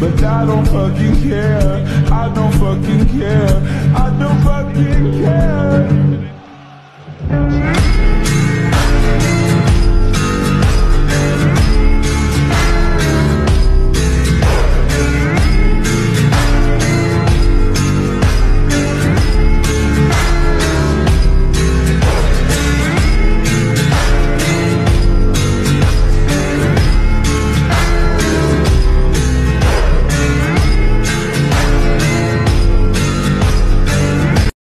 But I don't fucking care. I don't fucking care.